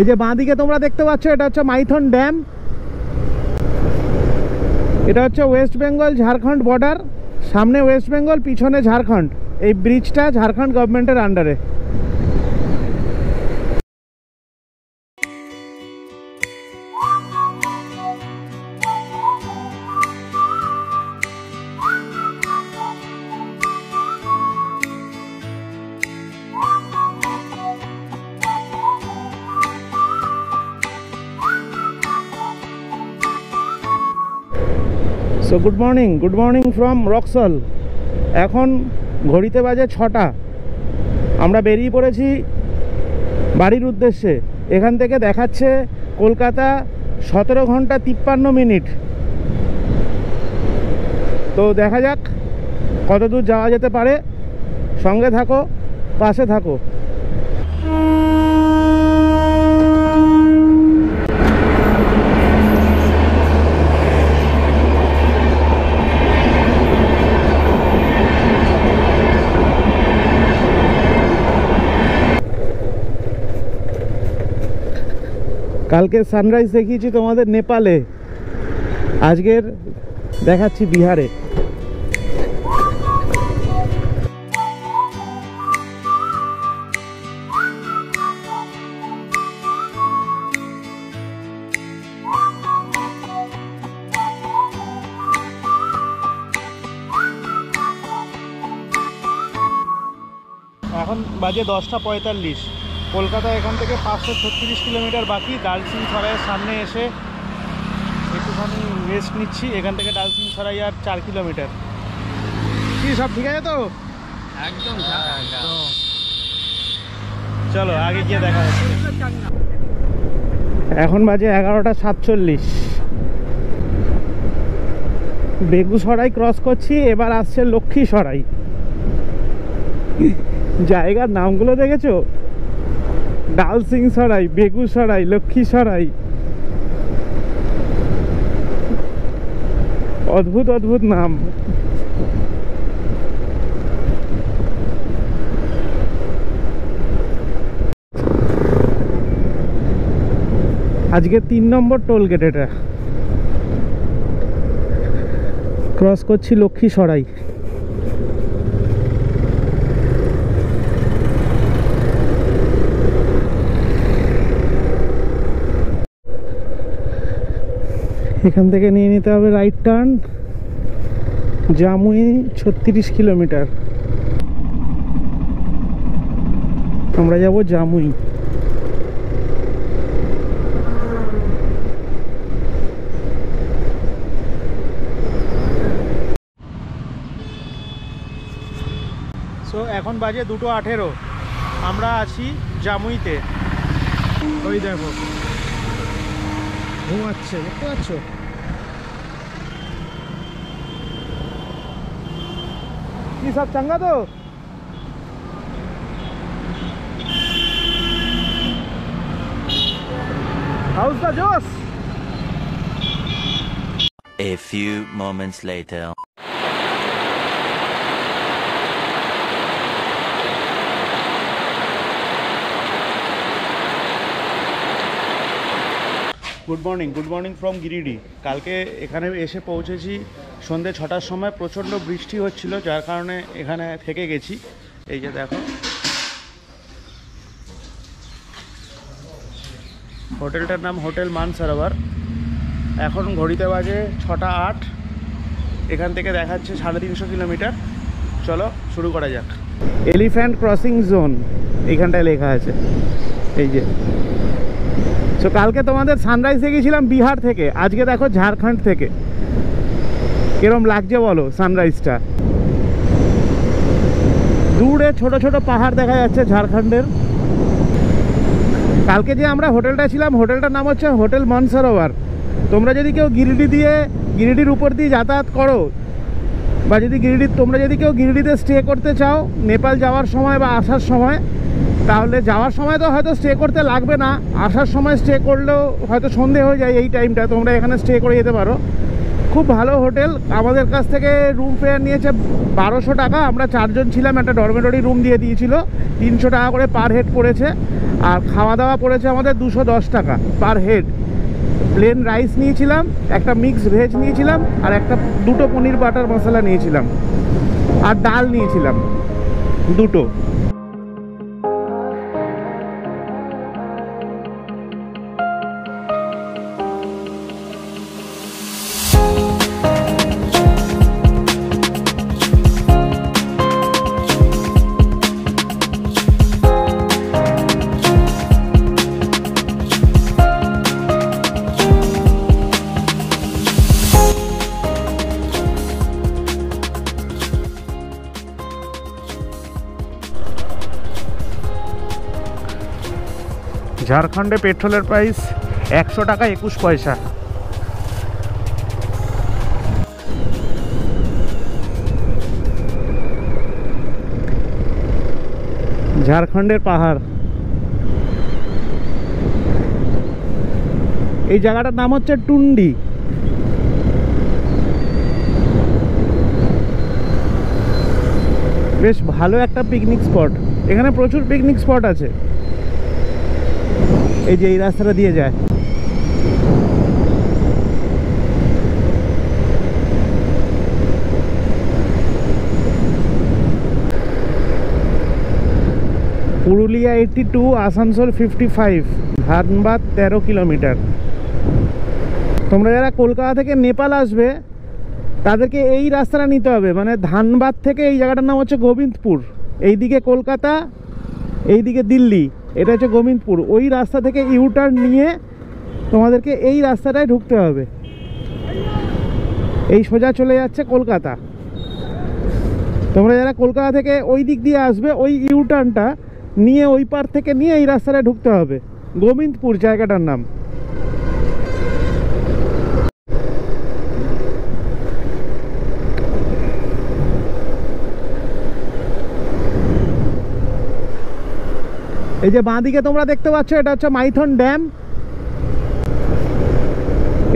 এই যে বাঁদিকে তোমরা দেখতে পাচ্ছ, এটা হচ্ছে মাইথন ড্যাম। এটা হচ্ছে ওয়েস্ট বেঙ্গল ঝাড়খণ্ড বর্ডার। সামনে ওয়েস্ট বেঙ্গল, পিছনে ঝাড়খণ্ড। এই ব্রিজটা ঝাড়খণ্ড গভর্নমেন্টের আন্ডারে so good morning good morning from Raxaul এখন ঘড়িতে বাজে ছটা। আমরা বেরিয়ে পড়েছি বাড়ির উদ্দেশ্যে। এখান থেকে দেখাচ্ছে কলকাতা সতেরো ঘণ্টা তিপ্পান্ন মিনিট। তো দেখা যাক কত দূর যাওয়া যেতে পারে। সঙ্গে থাকো, পাশে থাকো। কালকে সানরাইজ দেখিয়েছি তোমাদের নেপালে। আজকের দেখাচ্ছি বিহারে। এখন বাজে দশটা পঁয়তাল্লিশ। কলকাতা এখান থেকে পাঁচশো ছত্রিশ কিলোমিটার বাকি ডালসিং সরাইয়ের সামনে এসে একটুখানি রেস্ট নিচ্ছি। এখান থেকে ডালসিং সরাই আর চার কিলোমিটার। কি সব ঠিক আছে তো? একদম চলো আগে গিয়ে দেখা যাচ্ছে এখন বাজে এগারোটা সাতচল্লিশ। বেগুসরাই ক্রস করছি এবার আসছে লক্ষ্মী সরাই। জায়গার নামগুলো দেখেছ? ডালসিং সরাই বেগুসরাই লক্ষ্মীসরাই অদ্ভুত অদ্ভুত নাম। আজকে তিন নম্বর টোল গেট এটা ক্রস করছি লক্ষ্মী সরাই। এখান থেকে নিয়ে নিতে হবে রাইট টার্ন জামুই ছত্রিশ কিলোমিটার। আমরা যাব জামুই। সো এখন বাজে দুটো আঠেরো। আমরা আছি জামুইতে। ওই দেখো। ঘুমাচ্ছে দেখতে পাচ্ছ? কি সব চাঙ্গা তো হাউস দা জোস A few moments later. Good morning good morning from Giridih কালকে এখানে এসে পৌঁছেছি। সন্ধ্যে ছটার সময় প্রচণ্ড বৃষ্টি হচ্ছিল, যার কারণে এখানে থেকে গেছি। এই যে দেখো। হোটেলটার নাম হোটেল মান সরোবর এখন ঘড়িতে বাজে ছটা আট। এখান থেকে দেখাচ্ছে সাড়ে তিনশো কিলোমিটার। চলো, শুরু করা যাক। এলিফ্যান্ট ক্রসিং জোন এইখানটায় লেখা আছে। এই যে। তো কালকে তোমাদের সানরাইজ দেখেছিলাম বিহার থেকে। আজকে দেখো ঝাড়খণ্ড থেকে। কিরম লাগছে বলো সানরাইজটা দূরে ছোট ছোট পাহাড় দেখা যাচ্ছে ঝাড়খণ্ডের। কালকে যে আমরা হোটেলটা ছিলাম, হোটেলটার নাম হচ্ছে হোটেল মনসরোবর তোমরা যদি কেউ গিরিডি দিয়ে, গিরিডির উপর দিয়ে যাতায়াত করো, বা যদি গিরিডি, তোমরা যদি কেউ গিরিডিতে স্টে করতে চাও, নেপাল যাওয়ার সময় বা আসার সময় তাহলে যাওয়ার সময় তো হয়তো স্টে করতে লাগবে না, আসার সময় স্টে করলেও হয়তো সন্ধে হয়ে যায় এই টাইমটা তোমরা এখানে স্টে করে যেতে পারো। খুব ভালো হোটেল, আমাদের কাছ থেকে রুম ফেয়ার নিয়েছে বারোশো টাকা, আমরা চারজন ছিলাম, একটা ডরমেটরি রুম দিয়ে দিয়েছিল, তিনশো টাকা করে পার হেড পড়েছে, আর খাওয়া দাওয়া পড়েছে আমাদের দুশো দশ টাকা পার হেড প্লেন রাইস নিয়েছিলাম, একটা মিক্স ভেজ নিয়েছিলাম, আর একটা দুটো পনির বাটার মশলা নিয়েছিলাম। আর ডাল নিয়েছিলাম, দুটো। ঝাড়খণ্ডে পেট্রোলের প্রাইস একশো টাকা একুশ পয়সা। ঝাড়খণ্ডের পাহাড়। এই জায়গাটার নাম হচ্ছে টুন্ডি। বেশ ভালো একটা পিকনিক স্পট এখানে প্রচুর পিকনিক স্পট আছে। এই যে এই রাস্তাটা দিয়ে যায়। Purulia eighty two Asansol fifty five Dhanbad তেরো কিলোমিটার। তোমরা যারা কলকাতা থেকে নেপাল আসবে, তাদেরকে এই রাস্তাটা নিতে হবে। মানে ধানবাদ থেকে এই জায়গাটার নাম হচ্ছে গোবিন্দপুর। এইদিকে কলকাতা, এইদিকে দিল্লি। এটা হচ্ছে গোবিন্দপুর। ওই রাস্তা থেকে ইউটার্ন নিয়ে তোমাদেরকে এই রাস্তাটায় ঢুকতে হবে। এই সোজা চলে যাচ্ছে কলকাতা। তোমরা যারা কলকাতা থেকে ওই দিক দিয়ে আসবে, ওই ইউটার্নটা নিয়ে ওই পার থেকে নিয়ে এই রাস্তাটায় ঢুকতে হবে। গোবিন্দপুর জায়গাটার নাম। এই যে বাঁদিকে তোমরা দেখতে পাচ্ছ, এটা হচ্ছে মাইথন ড্যাম।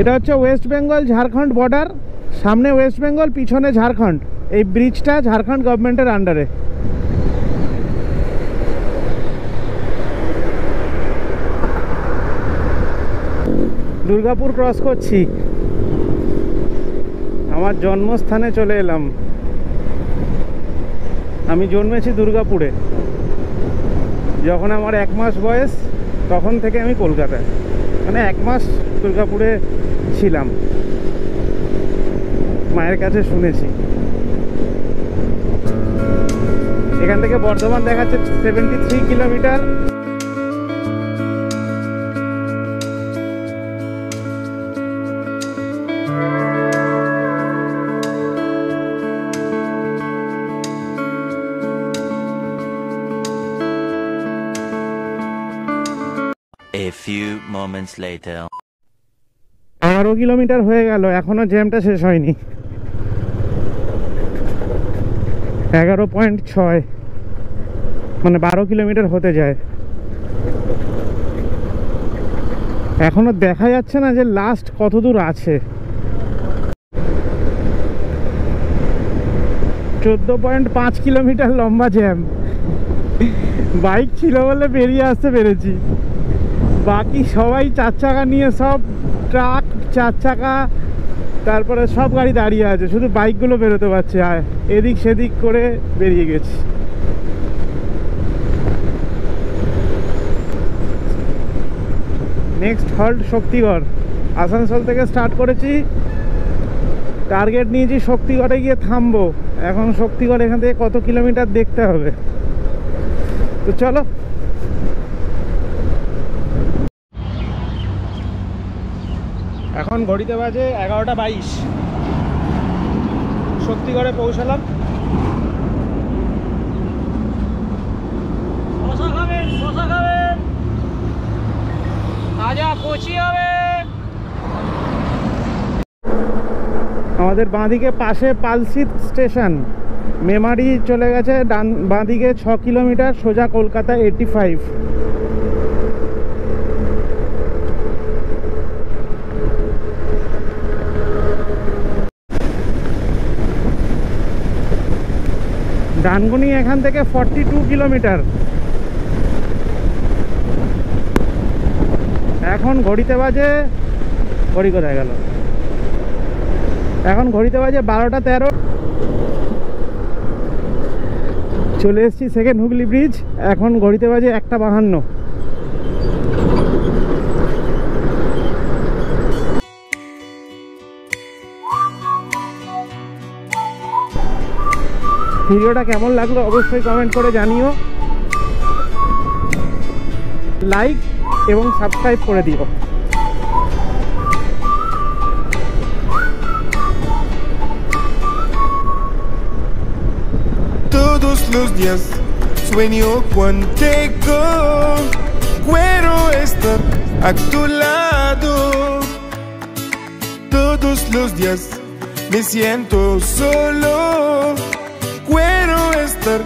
এটা হচ্ছে ওয়েস্ট বেঙ্গল ঝাড়খণ্ড বর্ডার। সামনে ওয়েস্ট বেঙ্গল, পিছনে ঝাড়খণ্ড। এই ব্রিজটা ঝাড়খণ্ড গভর্নমেন্টের আন্ডারে দুর্গাপুর ক্রস করছি। আমার জন্মস্থানে চলে এলাম। আমি জন্মেছি দুর্গাপুরে। যখন আমার এক মাস বয়স, তখন থেকে আমি কলকাতায়। মানে এক মাস দুর্গাপুরে ছিলাম। মায়ের কাছে শুনেছি। এখান থেকে বর্ধমান দেখাচ্ছে seventy three kilometre A few moments later. এগারো কিলোমিটার হয়ে গেল, এখনও জ্যামটা শেষ হয়নি। এগারো পয়েন্ট ছয় মানে বারো কিলোমিটার হতে যায়। এখনও দেখা যাচ্ছে না যে লাস্ট কত দূর আছে। চোদ্দ পয়েন্ট পাঁচ কিলোমিটার লম্বা জ্যাম বাইক ছিল বলে বেরিয়ে আসতে পেরেছি। বাকি সবাই চার চাকা নিয়ে সব ট্রাক, চার চাকা, তারপরে সব গাড়ি দাঁড়িয়ে আছে, শুধু বাইকগুলো বেরোতে পারছে, আর এদিক সেদিক করে বেরিয়ে গেছি। Next halt Shaktigarh. আসানসোল থেকে স্টার্ট করেছি টার্গেট নিয়েছি শক্তিগড়ে গিয়ে থামবো। এখন শক্তিগড় এখান থেকে কত কিলোমিটার দেখতে হবে? তো চলো। এখন ঘড়িতে বাজে এগারোটা বাইশ। শক্তিগড়ে পৌঁছালাম। আমাদের বাঁদিকে পাশে পালসিত স্টেশন। মেমারি চলে গেছে ডান বাঁদিকে ছ কিলোমিটার সোজা কলকাতা এইটি ফাইভ ডানগুনি এখান থেকে ফর্টি টু কিলোমিটার। এখন ঘড়িতে বাজে, ঘড়ি কোথায় গেল? এখন ঘড়িতে বাজে বারোটা তেরো। চলে এসছি সেকেন্ড হুগলি ব্রিজ এখন ঘড়িতে বাজে একটা বাহান্ন। ভিডিওটা কেমন লাগলো অবশ্যই কমেন্ট করে জানিও লাইক এবং সাবস্ক্রাইব করে দিও Todos los días sueño contigo. Quiero estar a tu lado. Todos los días me siento solo. per